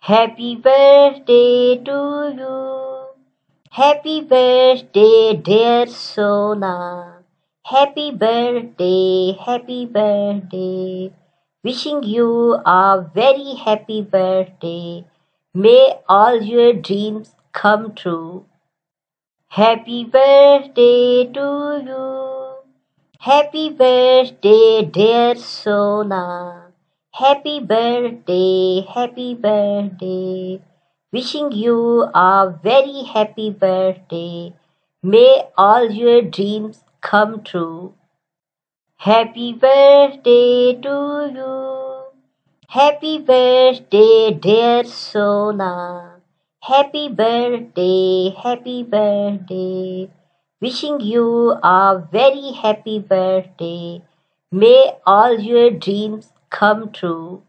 Happy birthday to you. Happy birthday, dear Sona. Happy birthday, happy birthday. Wishing you a very happy birthday. May all your dreams come true. Happy birthday to you. Happy birthday, dear Sona. Happy birthday, happy birthday. Wishing you a very happy birthday. May all your dreams come true. Happy birthday to you. Happy birthday, dear Sona. Happy birthday, happy birthday. Wishing you a very happy birthday. May all your dreams come true.